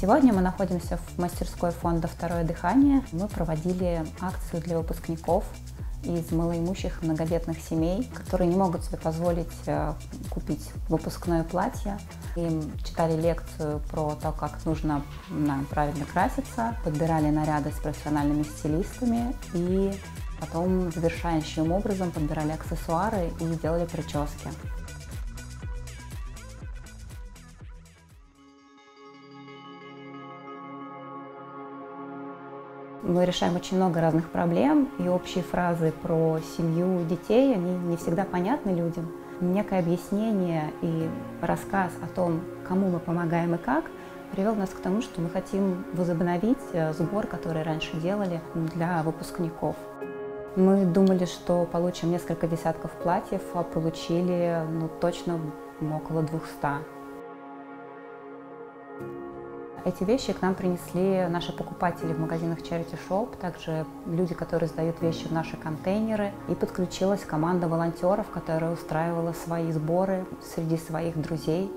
Сегодня мы находимся в мастерской фонда «Второе дыхание». Мы проводили акцию для выпускников из малоимущих многодетных семей, которые не могут себе позволить э, купить выпускное платье. Им читали лекцию про то, как нужно правильно краситься, подбирали наряды с профессиональными стилистами и потом завершающим образом подбирали аксессуары и делали прически. Мы решаем очень много разных проблем, и общие фразы про семью, детей, они не всегда понятны людям. Некое объяснение и рассказ о том, кому мы помогаем и как, привел нас к тому, что мы хотим возобновить э, сбор, который раньше делали для выпускников. Мы думали, что получим несколько десятков платьев, а получили ну, точно около 200. Эти вещи к нам принесли наши покупатели в магазинах Charity Shop, также люди, которые сдают вещи в наши контейнеры. И подключилась команда волонтеров, которая устраивала свои сборы среди своих друзей.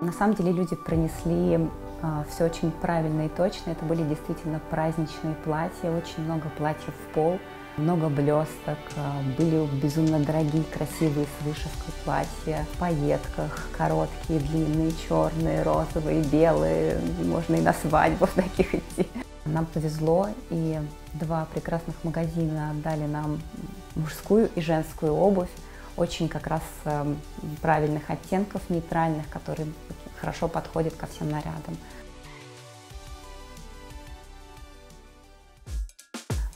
На самом деле люди принесли э, а, все очень правильно и точно. Это были действительно праздничные платья, очень много платьев в пол много блесток, а, были безумно дорогие, красивые с вышивкой платья, в пайетках, короткие, длинные, черные, розовые, белые, можно и на свадьбу в таких идти. Нам повезло, и два прекрасных магазина отдали нам мужскую и женскую обувь, очень как раз а, правильных оттенков, нейтральных, которые хорошо подходят ко всем нарядам.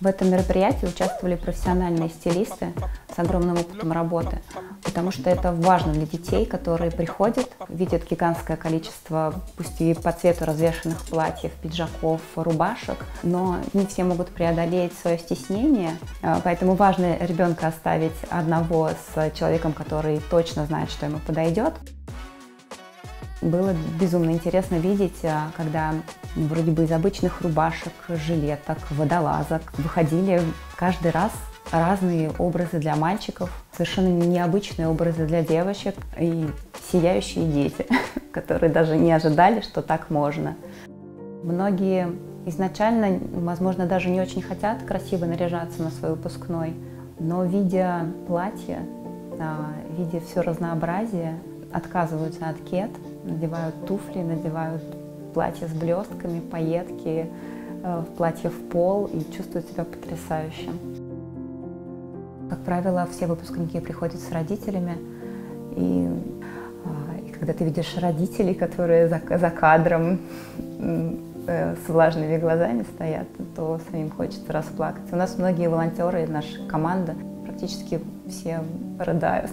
В этом мероприятии участвовали профессиональные стилисты с огромным опытом работы, потому что это важно для детей, которые приходят, видят гигантское количество, пусть и по цвету развешенных платьев, пиджаков, рубашек, но не все могут преодолеть свое стеснение, а, поэтому важно ребенка оставить одного с человеком, который точно знает, что ему подойдет. Было безумно интересно видеть, а, когда вроде бы из обычных рубашек, жилеток, водолазок выходили каждый раз разные образы для мальчиков, совершенно необычные образы для девочек и сияющие дети, которые даже не ожидали, что так можно. Многие изначально, возможно, даже не очень хотят красиво наряжаться на свой выпускной, но видя платье, а, видя все разнообразие, отказываются от кет, надевают туфли, надевают платье с блестками, пайетки, э, платье в пол и чувствуют себя потрясающе. Как правило, все выпускники приходят с родителями, и, а, и когда ты видишь родителей, которые за, за кадром э, с влажными глазами стоят, то самим хочется расплакаться. У нас многие волонтеры, наша команда, практически все рыдают.